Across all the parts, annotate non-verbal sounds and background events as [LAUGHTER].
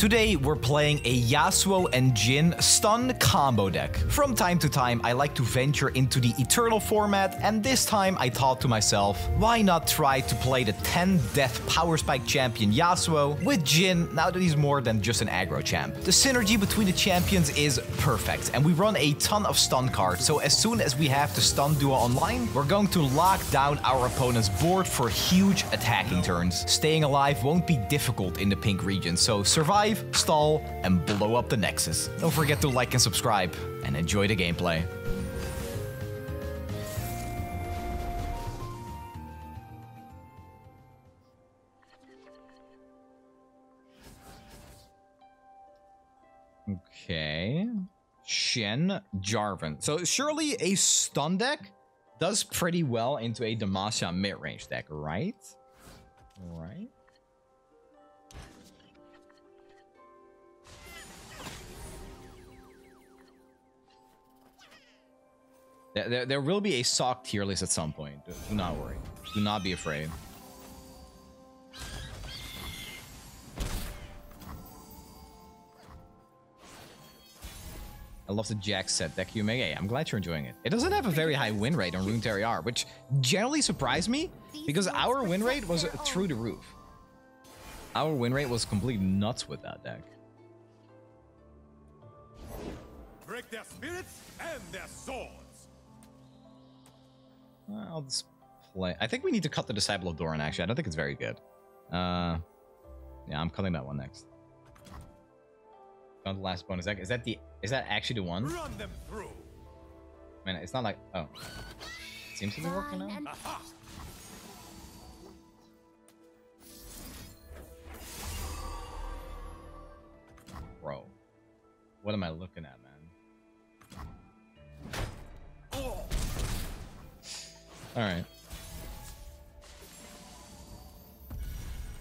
Today we're playing a Yasuo and Jhin stun combo deck. From time to time I like to venture into the Eternal format and this time I thought to myself, why not try to play the 10 death power spike champion Yasuo with Jhin now that he's more than just an aggro champ. The synergy between the champions is perfect and we run a ton of stun cards so as soon as we have the stun duo online, we're going to lock down our opponent's board for huge attacking turns. Staying alive won't be difficult in the pink region, so survive stall, and blow up the Nexus. Don't forget to like and subscribe, and enjoy the gameplay. Okay. Shen Jarvan. So surely a stun deck does pretty well into a Demacia mid-range deck, right? Right. There, there will be a sock tier list at some point. Do not worry. Do not be afraid. I love the Jack set deck you make. Hey, I'm glad you're enjoying it. It doesn't have a very high win rate on Runeterra R, which generally surprised me because our win rate was through the roof. Our win rate was completely nuts with that deck. Break their spirits and their swords. I'll just play. I think we need to cut the Disciple of Doran, actually. I don't think it's very good. Uh, yeah, I'm cutting that one next. Found the last bonus deck. Is that the? Is that actually the one? Run them through. Man, it's not like. Oh, it seems to be working now. Bro, what am I looking at, man? Alright.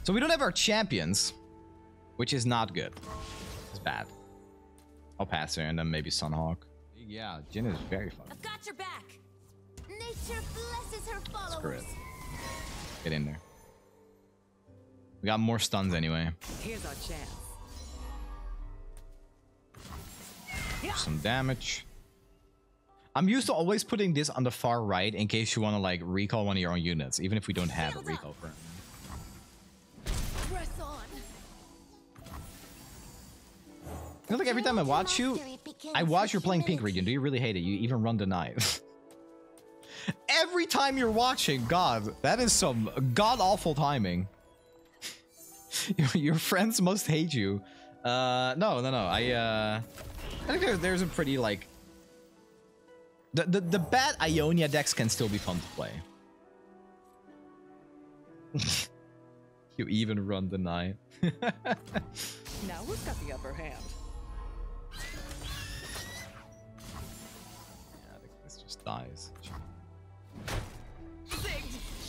So we don't have our champions, which is not good. It's bad. I'll pass her and then maybe Sunhawk. Yeah, Jhin is very fun. I've got your back. Nature blesses her followers. Screw it. Get in there. We got more stuns anyway. Here's our chance. Some damage. I'm used to always putting this on the far right in case you want to like recall one of your own units, even if we don't have a recall currently. I feel like every time I watch you, I watch you're playing Pink Region. Do you really hate it? You even run the knife. [LAUGHS] every time you're watching, God, that is some god-awful timing. [LAUGHS] your friends must hate you. Uh, no, no, no. I, uh, I think there's, there's a pretty, like, the, the, the bad Ionia decks can still be fun to play. [LAUGHS] you even run the knife. [LAUGHS] now who's got the upper hand? Yeah, I this just dies.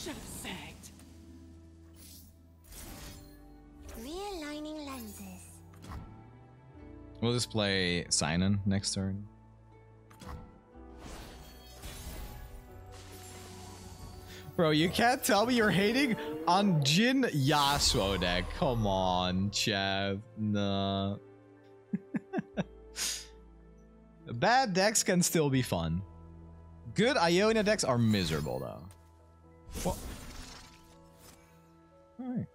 Should have sagged. Realigning lenses. We'll just play Synan next turn. Bro, you can't tell me you're hating on Jhin Yasuo deck. Come on, Chad. Nah. [LAUGHS] Bad decks can still be fun. Good Ionia decks are miserable, though. What? Alright.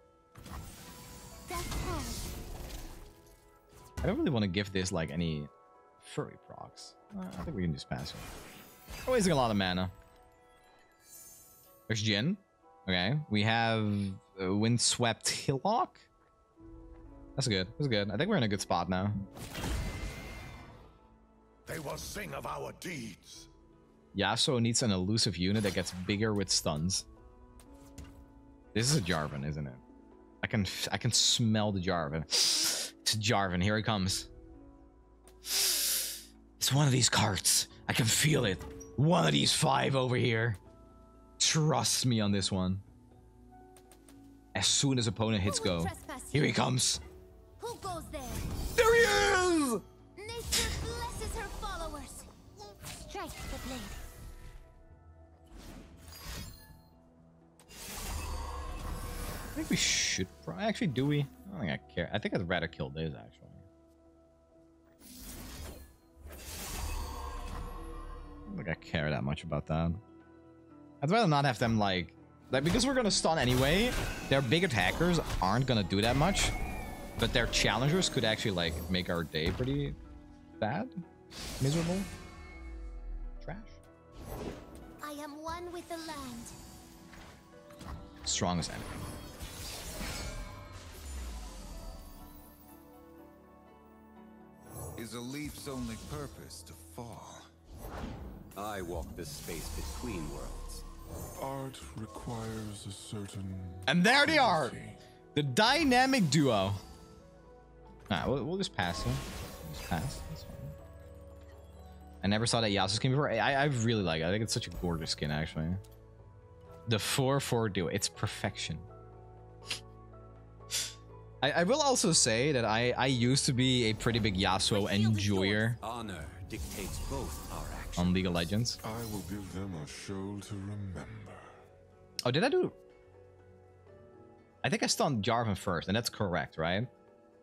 I don't really want to give this, like, any fury procs. Uh, I think we can just pass it. We're wasting a lot of mana. There's Jhin. Okay. We have uh, Windswept Hillock. That's good. That's good. I think we're in a good spot now. They will sing of our deeds. Yasuo needs an elusive unit that gets bigger with stuns. This is a Jarvan, isn't it? I can I can smell the Jarvan. It's Jarvan. Here he comes. It's one of these carts. I can feel it. One of these five over here. Trust me on this one. As soon as opponent hits go. Here he comes. Who goes there? There he is! Nature blesses her followers. Strike the blade. think we should. Probably actually, do we? I don't think I care. I think I'd rather kill this actually. I don't think I care that much about that. I'd rather not have them like, like because we're gonna stun anyway. Their big attackers aren't gonna do that much, but their challengers could actually like make our day pretty bad, miserable, trash. I am one with the land. Strongest enemy. Is a leaf's only purpose to fall? I walk the space between worlds. Art requires a certain. And there they are, the dynamic duo. Nah, we'll, we'll just pass him. Just pass. That's fine. I never saw that Yasuo skin before. I, I really like it. I think it's such a gorgeous skin, actually. The 4-4 duo. It's perfection. I, I will also say that I, I used to be a pretty big Yasuo enjoyer Honor dictates both our actions. On League of Legends. I will give them a show to remember. Oh, did I do... I think I stunned Jarvan first, and that's correct, right?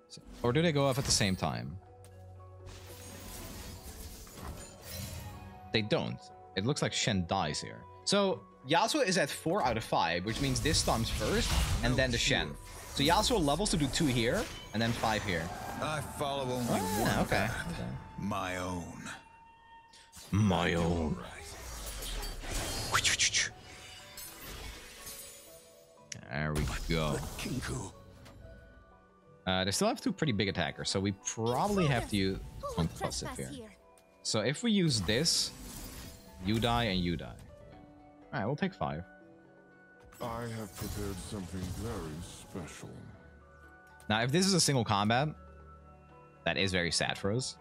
So- or do they go off at the same time? They don't. It looks like Shen dies here. So, Yasuo is at 4 out of 5, which means this stuns first, and then the Shen. So Yasuo levels to do 2 here, and then 5 here. I follow only Ah, one okay. path, my own. My own. There we go. Uh, they still have two pretty big attackers, so we probably have to use one plus it here. So if we use this, you die and you die. Alright, we'll take five. I have prepared something very special. Now, if this is a single combat, that is very sad for us.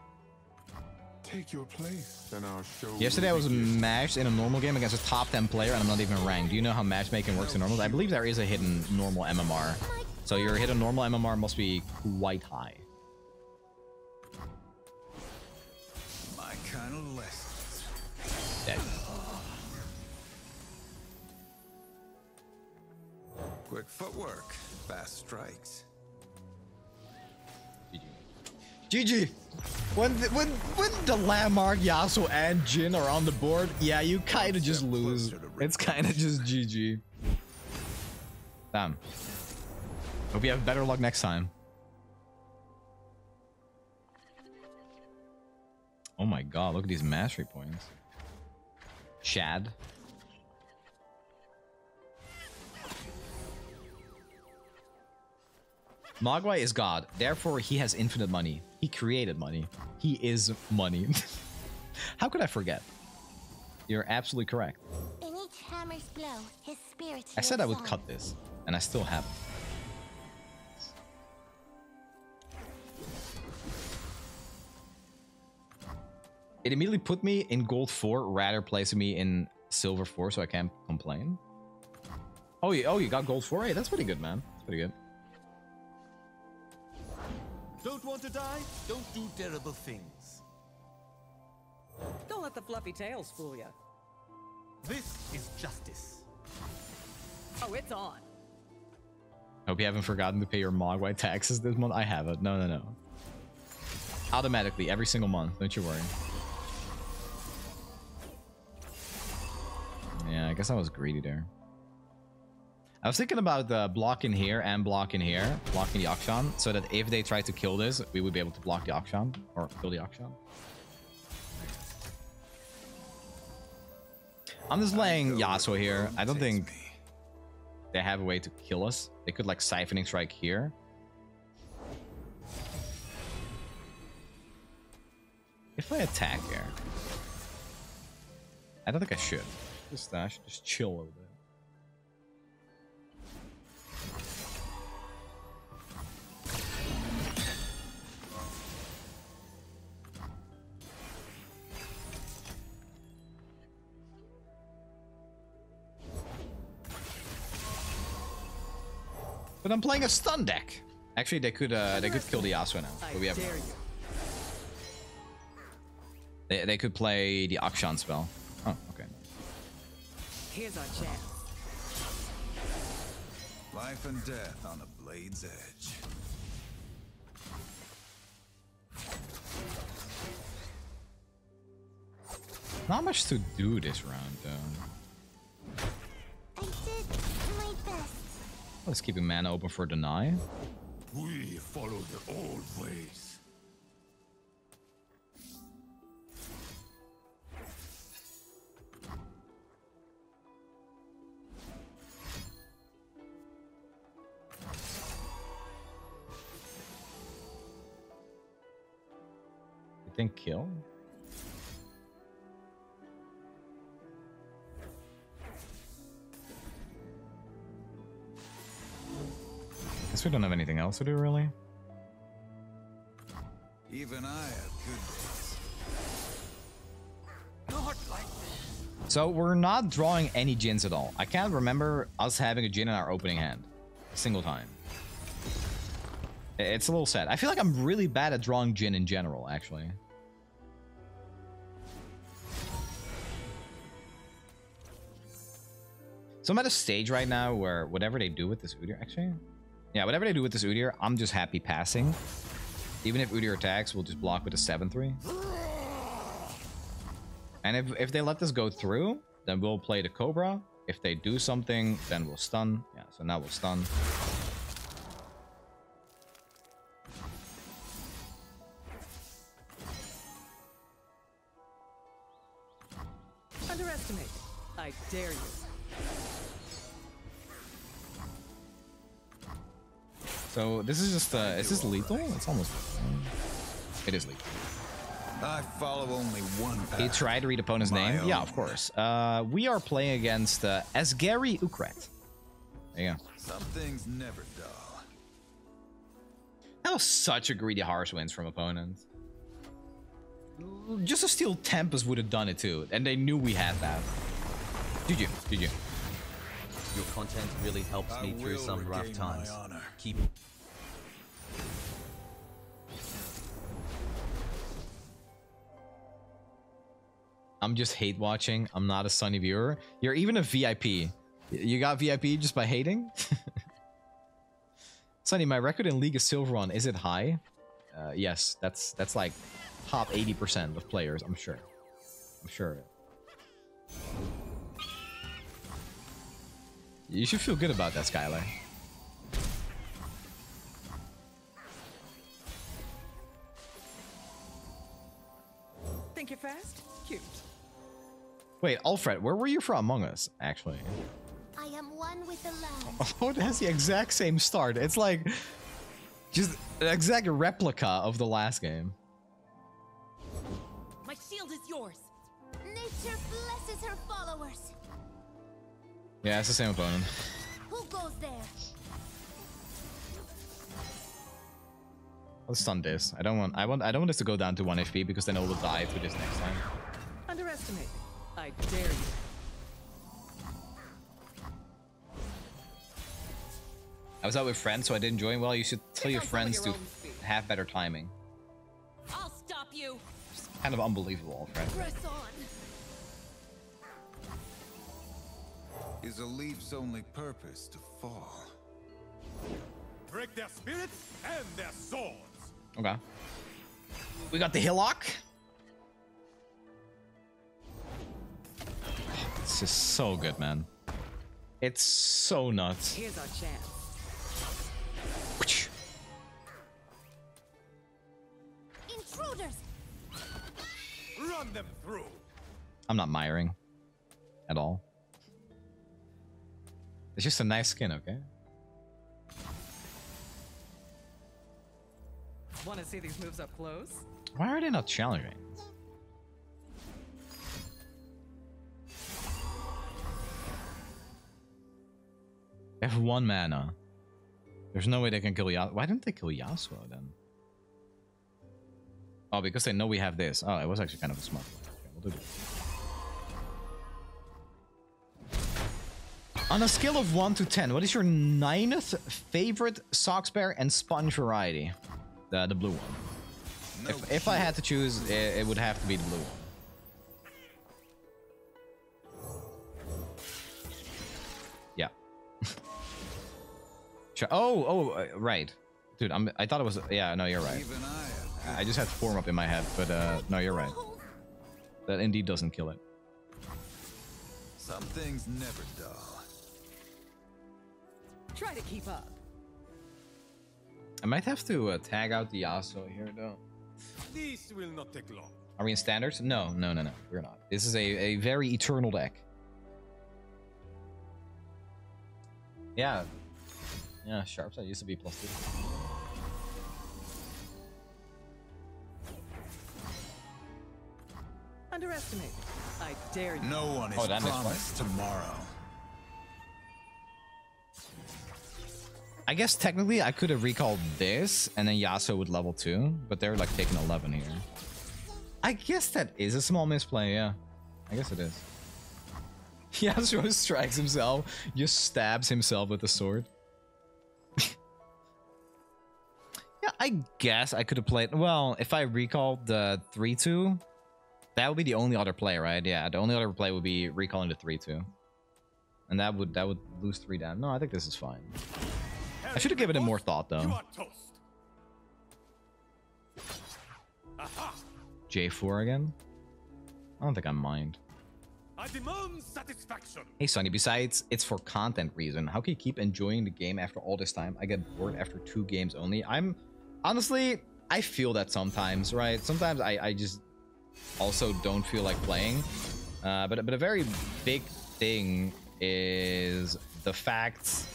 Take your place, and our show. Yesterday I was matched in a normal game against a top 10 player and I'm not even ranked. Do you know how matchmaking works in normals? I believe there is a hidden normal MMR. So your hidden normal MMR must be quite high. My kind of lessons. Dead. Quick footwork, fast strikes. GG. When the, when when the landmark Yasuo and Jhin are on the board, yeah, you kind of just lose. It's kind of just GG. Damn. Hope you have better luck next time. Oh my god, look at these mastery points. Shad. Mogwai is God, therefore he has infinite money. He created money. He is money. [LAUGHS] How could I forget? You're absolutely correct. In each hammer's blow, his spirit I said I would on. cut this, and I still haven't. It immediately put me in gold 4, rather placing me in silver 4, so I can't complain. Oh, you, oh, you got gold 4? Hey, that's pretty good, man. That's pretty good. Don't want to die? Don't do terrible things. Don't let the fluffy tails fool you. This is justice. Oh, it's on. Hope you haven't forgotten to pay your Mogwai taxes this month. I haven't. No, no, no. Automatically, every single month. Don't you worry. Yeah, I guess I was greedy there. I was thinking about uh, blocking here and blocking here, blocking the Akshan, so that if they try to kill this, we would be able to block the Akshan, or kill the Akshan. I'm just laying Yasuo here. I don't think they have a way to kill us. They could like siphoning strike here. If I attack here, I don't think I should. Just, uh, I should just chill a little bit. But I'm playing a stun deck. Actually, they could uh, they could kill the Yasuo now. But we have dare they, they could play the Akshan spell. Oh, okay. Here's our chance. Life and death on a blade's edge. Not much to do this round, though. Let's keep a mana open for deny. We follow the old ways. You think kill? Guess we don't have anything else to do, really. Even I have good days. So we're not drawing any Jhins at all. I can't remember us having a Jhin in our opening hand. A single time. It's a little sad. I feel like I'm really bad at drawing Jhin in general, actually. So I'm at a stage right now where whatever they do with this Udyr, actually, yeah, whatever they do with this Udyr, I'm just happy passing. Even if Udyr attacks, we'll just block with a 7-3. And if, if they let this go through, then we'll play the Cobra. If they do something, then we'll stun. Yeah, so now we'll stun. Underestimate. I dare you. So this is just, uh, is this lethal? It's almost, it is lethal. I follow only one path. He tried to read opponent's My name. Yeah, of course. Uh, we are playing against uh, Asgari Ukrat. There you go. Some things never dull. That was such a greedy harsh wins from opponents. Just a steel Tempest would have done it too, and they knew we had that. Did you? Did you? Your content really helps I me through some rough times. honor. Keep I'm just hate watching. I'm not a Sunny viewer. You're even a VIP. You got VIP just by hating? [LAUGHS] Sunny, my record in League of Silver on is it high? Uh, yes, that's that's like top 80% of players, I'm sure. I'm sure. You should feel good about that, Skylar. Think you're fast? Cute. Wait, Alfred, where were you from Among Us, actually? I am one with the land. [LAUGHS] Oh, it has the exact same start. It's like just an exact replica of the last game. My shield is yours. Nature blesses her followers. Yeah, it's the same opponent. Who goes there? Let's stun this. I don't want. I want. I don't want this to go down to one HP because then I will die to this next time. Underestimate. I dare you. I was out with friends, so I didn't join. Well, you should tell your on some of friends your to own have better timing. I'll stop you. Kind of unbelievable, Alfred. Is a leaf's only purpose to fall? Break their spirits and their swords. Okay. We got the Hillock. This is so good, man. It's so nuts. Here's our chance. Intruders. Run them through. I'm not miring at all. It's just a nice skin, okay? Want to see these moves up close? Why are they not challenging? They have one mana. There's no way they can kill Yasuo. Why didn't they kill Yasuo then? Oh, because they know we have this. Oh, it was actually kind of a smart one. Okay, we'll do this. On a scale of 1 to 10, what is your ninth favorite Socks Bear and Sponge variety? The, the blue one. No If, if I had to choose, it, it would have to be the blue one. Yeah. [LAUGHS] Oh, oh, uh, right. Dude, I'm, I thought it was... Yeah, no, you're right. I just had to form up in my head, but uh, no, you're right. That indeed doesn't kill it. some things never dull. Try to keep up. I might have to uh, tag out the Yasuo here, though. This will not take long. Are we in standards? No, no, no, no. We're not. This is a, a very eternal deck. Yeah. Yeah, sharps. I used to be plus two. Underestimate. I dare you. No one is Oh, that promised tomorrow. I guess technically I could have recalled this and then Yasuo would level 2, but they're like taking 11 here. I guess that is a small misplay, yeah. I guess it is. [LAUGHS] Yasuo strikes himself, just stabs himself with a sword. [LAUGHS] yeah, I guess I could have played... Well, if I recalled the 3-2, that would be the only other play, right? Yeah, the only other play would be recalling the 3-2. And that would that would lose 3 down. No, I think this is fine. I should have given it more thought, though. are toast. Aha! J4 again? I don't think I mind. I demand satisfaction. Hey, Sunny, besides it's for content reason, how can you keep enjoying the game after all this time? I get bored after two games only. I'm... Honestly, I feel that sometimes, right? Sometimes I, I just also don't feel like playing. Uh, but, but a very big thing is the fact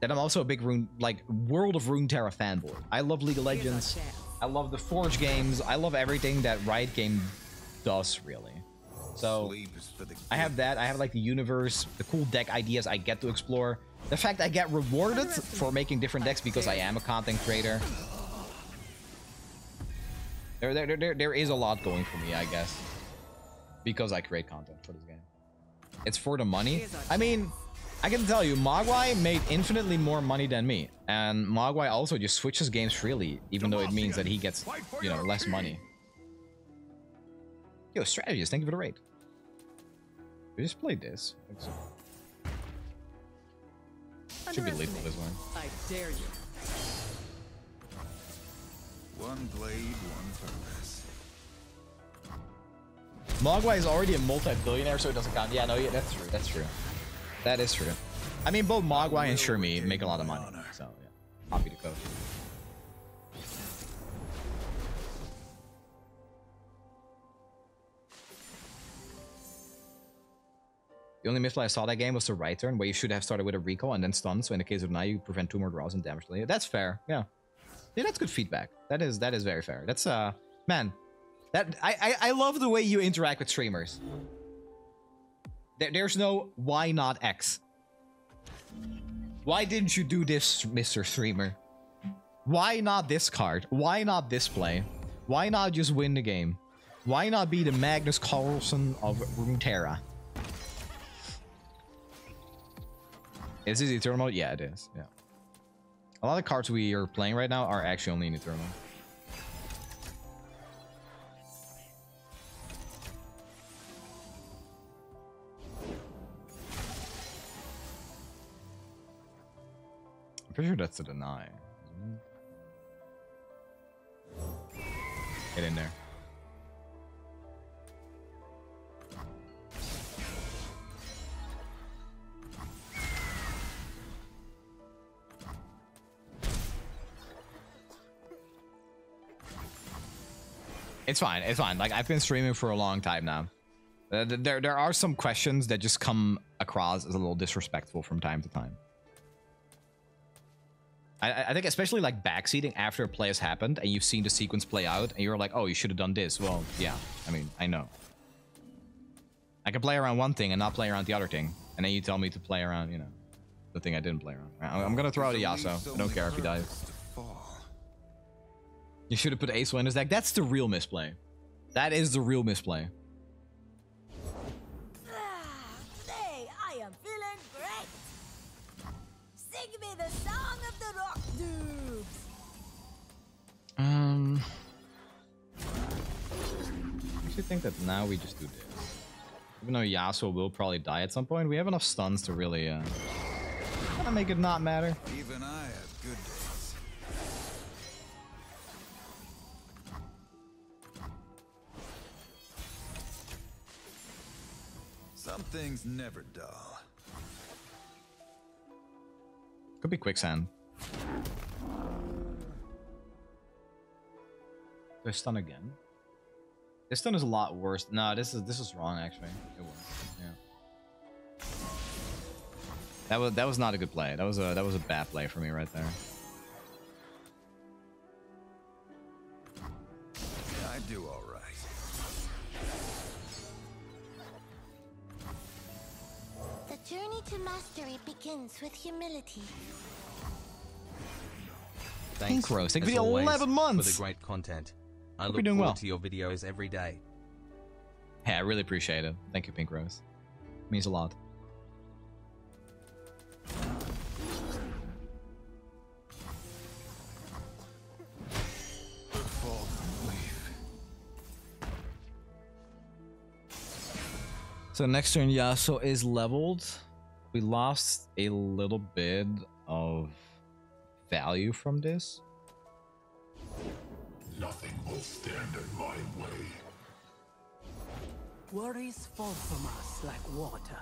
that I'm also a big Rune, like World of Runeterra fanboy. I love League of Legends. I love the Forge games. I love everything that Riot Game does, really. So Sleep is for the I have that. I have like the universe, the cool deck ideas I get to explore. The fact I get rewarded for making different decks because I am a content creator. There, there, there, there is a lot going for me, I guess. Because I create content for this game. It's for the money. I mean, I can tell you, Mogwai made infinitely more money than me. And Mogwai also just switches games freely, even though it means that he gets, you know, less money. Yo, strategist, thank you for the raid. We just played this. I think so. Should be lethal this one. I dare you. one blade, one purpose. Mogwai is already a multi-billionaire, so it doesn't count. Yeah, no, yeah, that's true. That's true. That is true. I mean, both Mogwai and Shermie make a lot of money, so yeah, happy to coach. The only misplay I saw that game was the right turn, where you should have started with a recall and then stun. So in the case of now, you prevent two more draws and damage delay. That's fair. Yeah, yeah, that's good feedback. That is that is very fair. That's uh, man, that I I, I love the way you interact with streamers. There, there's no why not X. Why didn't you do this, Mr. Streamer? Why not this card? Why not this play? Why not just win the game? Why not be the Magnus Carlsen of Runeterra? Is this Eternal? Yeah, it is. Yeah. A lot of cards we are playing right now are actually only in Eternal. Pretty sure that's a deny. Get in there. It's fine. It's fine. Like I've been streaming for a long time now. Uh, there, there are some questions that just come across as a little disrespectful from time to time. I, I- think especially like backseating after a play has happened and you've seen the sequence play out and you're like, oh, you should have done this. Well, yeah. I mean, I know. I can play around one thing and not play around the other thing, and then you tell me to play around, you know, the thing I didn't play around. I- I'm gonna throw out a Yasuo. I don't care if he dies. purpose to fall. You should have put Ace in his deck. That's the real misplay. That is the real misplay. actually think that now we just do this. Even though Yasuo will probably die at some point, we have enough stuns to really uh, kind of make it not matter. Even I have good days. Never dull. Could be quicksand. They're again. This stun is a lot worse. No, this is this is wrong actually. It was. Yeah. That was that was not a good play. That was a that was a bad play for me right there. I do all right. The journey to mastery begins with humility. Thanks, Rose, thank you for the always, 11 months. For the great content. I Hope look you're doing forward well. to your videos every day. Hey, I really appreciate it. Thank you, Pink Rose. means a lot. The fallen leaf. So next turn Yasuo is leveled. We lost a little bit of value from this. Nothing will stand in my way. Worries fall from us like water.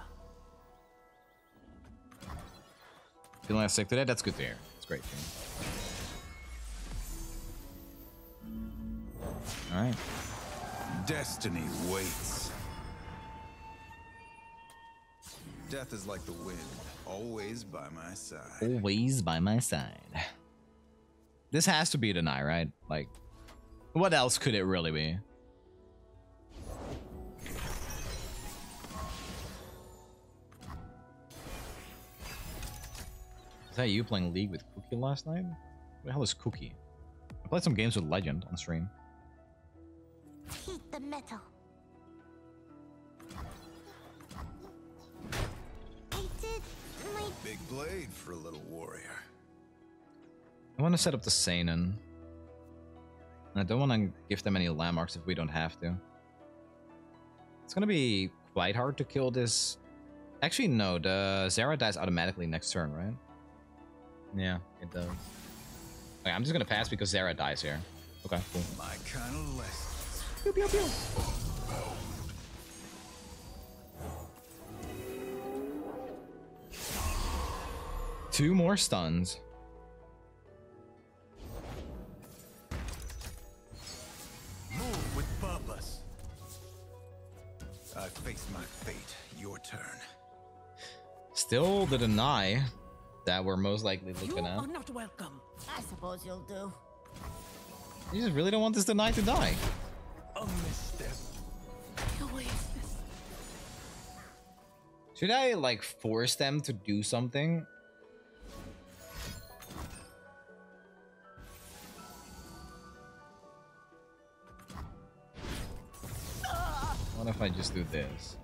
Feeling less sick today? That's good to hear. That's great. Alright. Destiny waits. Death is like the wind, always by my side. Always by my side. This has to be deny, right? Like, what else could it really be? Is that you playing League with Cookie last night? Who the hell is Cookie? I played some games with Legend on stream. Heat the metal. I did my Big blade for a little warrior. I want to set up the Seinen. And I don't want to give them any landmarks if we don't have to. It's gonna be quite hard to kill this. Actually, no. The Zara dies automatically next turn, right? Yeah, it does. Okay, I'm just gonna pass because Zara dies here. Okay, cool. My kind of lessons. Pew, pew, pew. Two more stuns. Face my fate. Your turn. Still the deny that we're most likely You looking at. are not welcome. I suppose you'll do. You just really don't want this deny to die. A misstep. The oasis. Should I like force them to do something? If I just do this?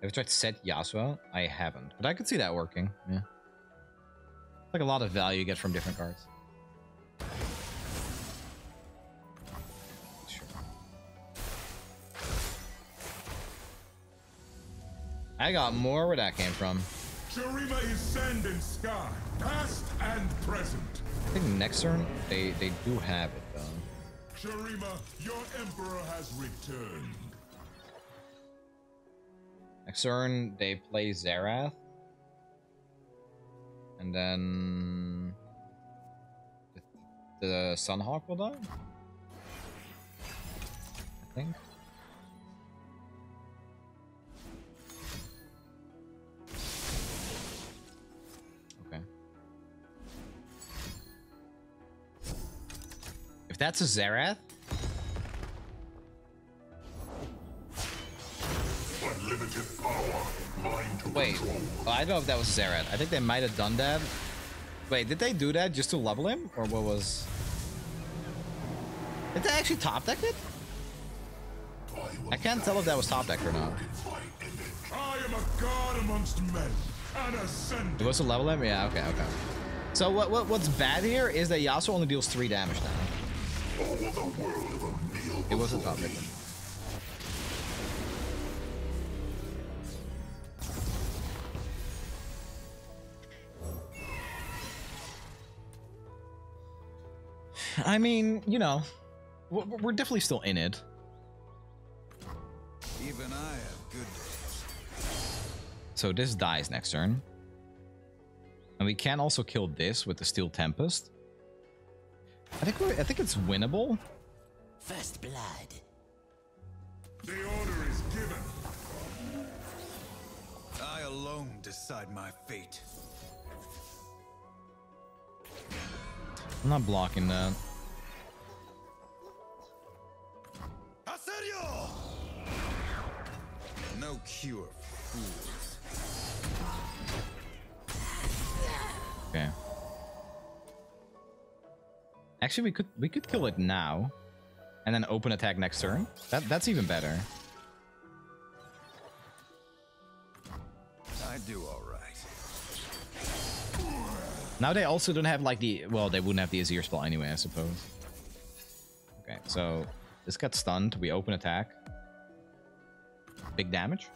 Have you tried set Yasuo? I haven't, but I could see that working. Yeah, like a lot of value you get from different cards. Sure. I got more where that came from. Shurima is sand and sky, past and present. I think next turn they they do have it though. Shurima, your emperor has returned. Next turn they play Xerath, and then the, the Sunhawk will die. I think. That's a Xerath, Unlimited power, mind to Wait. I don't know if that was Xerath. I think they might have done that. Wait, did they do that just to level him? Or what was... Did they actually top deck it? I can't tell if that was top deck or not. I am a god amongst men, an It ascendant. was to level him? Yeah, okay, okay. So what, what what's bad here is that Yasuo only deals 3 damage now. It wasn't that top deck. me. I mean, you know, we're we're definitely still in it. Even I have good days. So this dies next turn. And we can also kill this with the Steel Tempest. I think we're, I think it's winnable. First blood. The order is given. I alone decide my fate. I'm not blocking that. Aserio! No cure for fools. Actually, we could we could kill it now, and then open attack next turn. That that's even better. I do all right. Now they also don't have like the well, they wouldn't have the Azir spell anyway, I suppose. Okay, so this got stunned. We open attack. Big damage.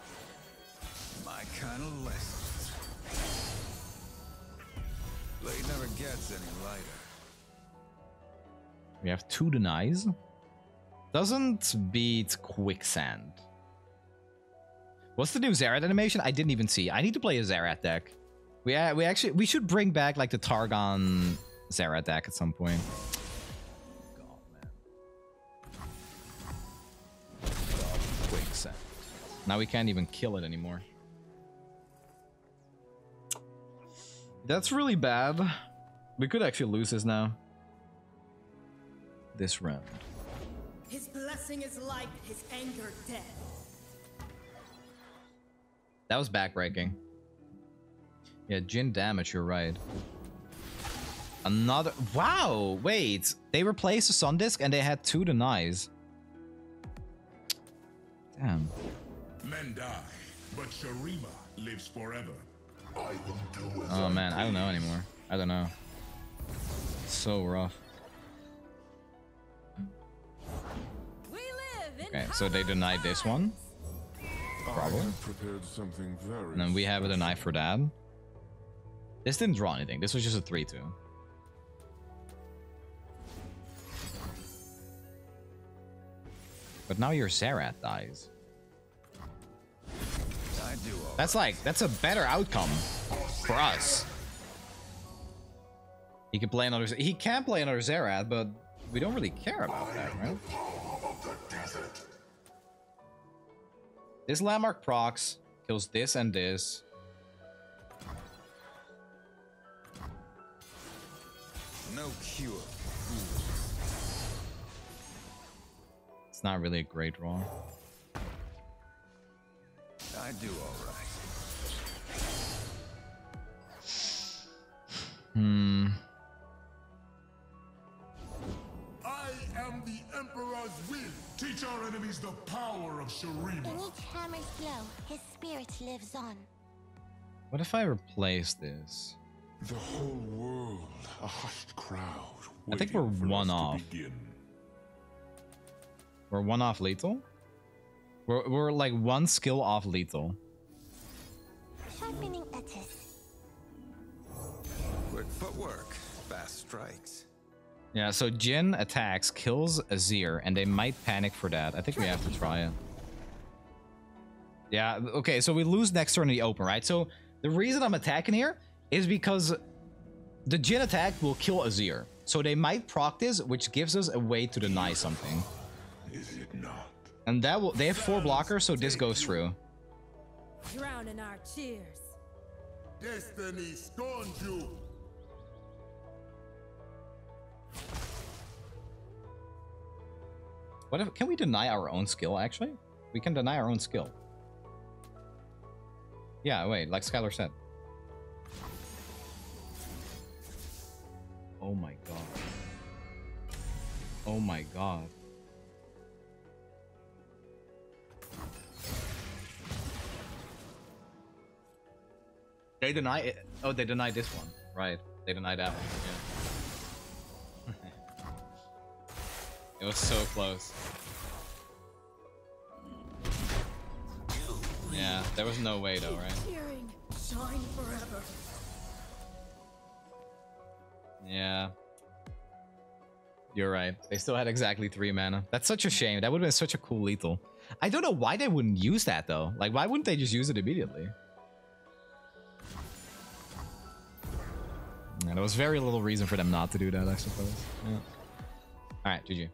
My kind of lessons. Blade never gets any lighter. We have two denies. Doesn't beat quicksand. What's the new Xerath animation? I didn't even see. I need to play a Xerath deck. We we actually we should bring back like the Targon Xerath deck at some point. God, man. God, quicksand. Now we can't even kill it anymore. That's really bad. We could actually lose this now. This round. His blessing is life, his anger death. That was backbreaking. Yeah, Jhin damage, you're right. Another... Wow! Wait! They replaced the Sun Disc and they had two denies. Damn. Men die, but Shurima lives forever. Oh man, I don't know anymore. I don't know. So rough. Okay, so they denied this one. Probably. Prepared something very And then we have a deny for that. This didn't draw anything. This was just a 3-2. But now your Xerath dies. I do all That's like, that's a better outcome for us. He can play another, he can play another Xerath, but we don't really care about that, right? This landmark procs kills this and this. No cure. It's not really a great draw. I do all right. Hmm. Teach our enemies the power of In each hammer's blow, his spirit lives on. What if I replace this? The whole world, a hushed crowd. I think we're one off. We're one off lethal? We're, we're like one skill off lethal. Sharpening Etis. Quick footwork, fast strikes. Yeah, so Jhin attacks, kills Azir, and they might panic for that. I think we have to try it. Yeah, okay, so we lose next turn in the open, right? So the reason I'm attacking here is because the Jhin attack will kill Azir. So they might proc this, which gives us a way to deny something. Is it not? And that will they have four blockers, so this goes through. drown in our cheers. Destiny scorns you. What if can we deny our own skill actually? We can deny our own skill. Yeah, wait, like Skylar said. Oh my god. Oh my god. They deny it. Oh, they deny this one. Right. They deny that one. It was so close. Yeah, there was no way though, right? Cheering, shine forever. Yeah. You're right. They still had exactly three mana. That's such a shame. That would have been such a cool lethal. I don't know why they wouldn't use that though. Like, why wouldn't they just use it immediately? Yeah, there was very little reason for them not to do that, I suppose. Yeah. All right, GG.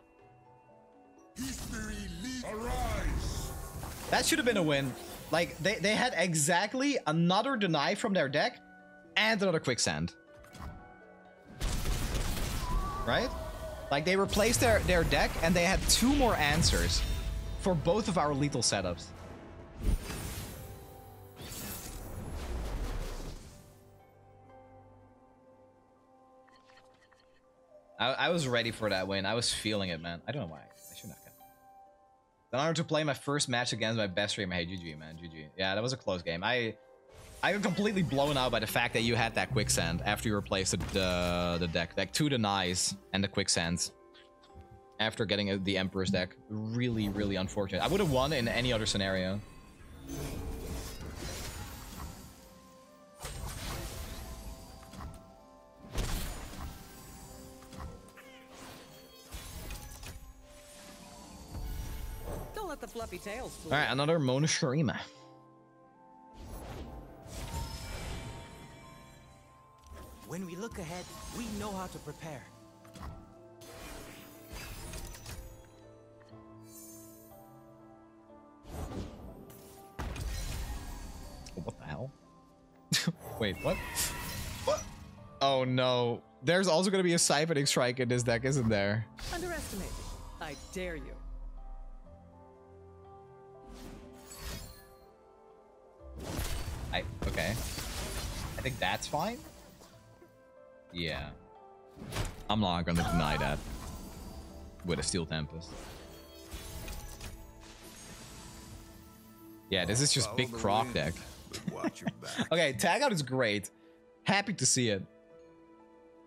That should have been a win. Like, they, they had exactly another deny from their deck and another quicksand. Right? Like, they replaced their, their deck and they had two more answers for both of our lethal setups. I, I was ready for that win. I was feeling it, man. I don't know why. An honor to play my first match against my best streamer. Hey, GG, man. GG. Yeah, that was a close game. I I got completely blown out by the fact that you had that quicksand after you replaced the, the deck. Like, two denies and the quicksands. After getting the Emperor's deck. Really, really unfortunate. I would have won in any other scenario. Fluffy tails fool. Alright, another Mona Shurima. When we look ahead, we know how to prepare. What the hell? [LAUGHS] Wait, what? What? Oh no. There's also gonna be a Siphoning Strike in this deck, isn't there? Underestimate me. I dare you. Okay. I think that's fine. Yeah. I'm not gonna deny that. With a Steel Tempest. Yeah, this is just big Croc wind, deck. watch your back. [LAUGHS] Okay, tag out is great. Happy to see it.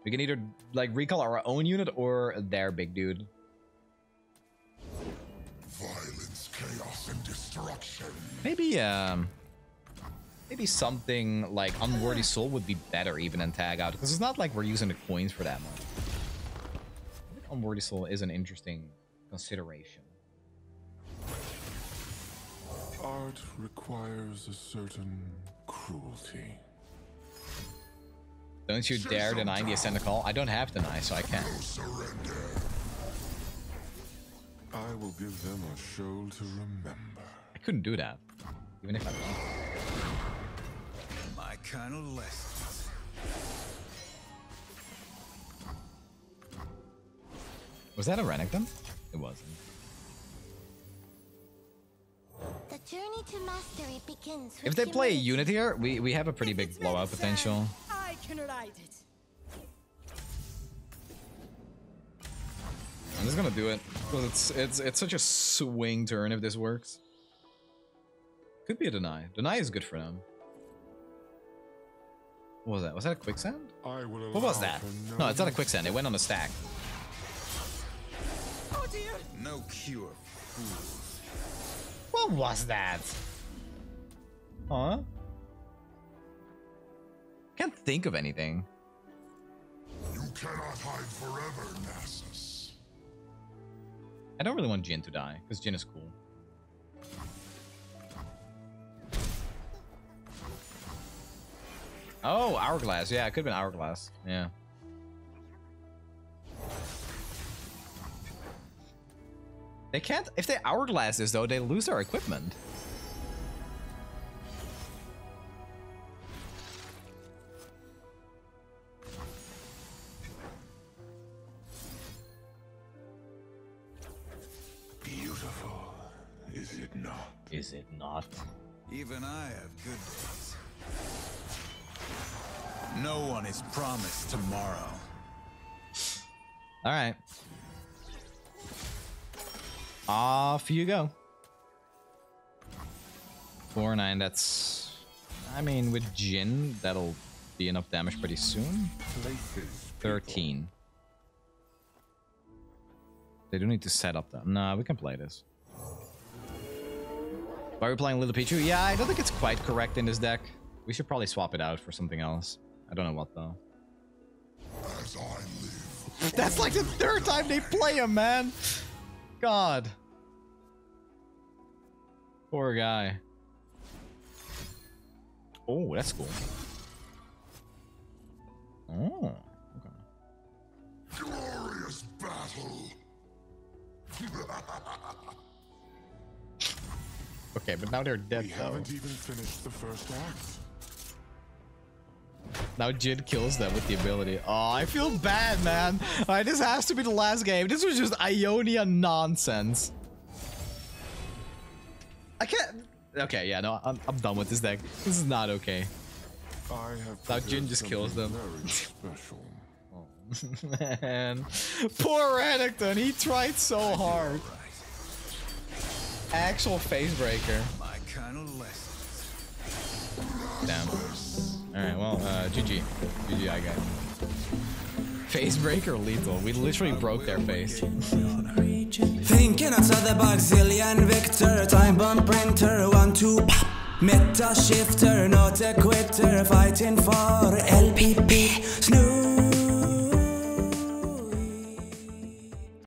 We can either like recall our own unit or their big dude. Violence, chaos, and destruction. Maybe um maybe something like Unworthy Soul would be better even than tag out because it's not like we're using the coins for that much. I think Unworthy Soul is an interesting consideration. Art requires a certain cruelty. Don't you dare deny the Ascendant Call. I don't have deny, so I can't. No surrender. I will give them a show to remember. I couldn't do that. Even if I wanted. My kind of lessons. Was that a Renekton? It wasn't. The journey to mastery begins with If they play a unit here, we, we have a pretty If big blowout potential. I can ride it. I'm just gonna do it because it's it's it's such a swing turn if this works. Could be a deny. Deny is good for them. What was that? Was that a quicksand? I will What was that? for No, it's not a quicksand. It went on a stack. Oh dear. No cure fools. What was that? Huh? Can't think of anything. You cannot hide forever, Nasus. I don't really want Jhin to die because Jhin is cool. Oh, Hourglass. Yeah, it could have been Hourglass. Yeah. They can't. If they Hourglass this, though, they lose their equipment. Off you go. Four nine. That's. I mean, with Jhin, that'll be enough damage pretty soon. Places. Thirteen. They do need to set up that. Nah, we can play this. Why are we playing Little Pichu? Yeah, I don't think it's quite correct in this deck. We should probably swap it out for something else. I don't know what though. As I live, That's like the third time they play him, man. God. Poor guy. Oh, that's cool. Oh. Glorious battle. [LAUGHS] Okay, but now they're dead We though. haven't even finished the first act. Now Jhin kills them with the ability. Oh, I feel bad, man. Alright, this has to be the last game. This was just Ionia nonsense. I can't. Okay, yeah, no, I'm, I'm done with this deck. This is not okay. I have Now Jhin just kills them. Very special. [LAUGHS] Man, poor Renekton. He tried so hard. Actual face breaker. My kind of lessons. Damn. Alright, well, uh, GG. GG, I got Face breaker lethal. We literally broke their face. Thinking outside the box, zillion victor, time bomb printer, one two pop. Meta shifter, not a quitter, fighting for LPP. Snoo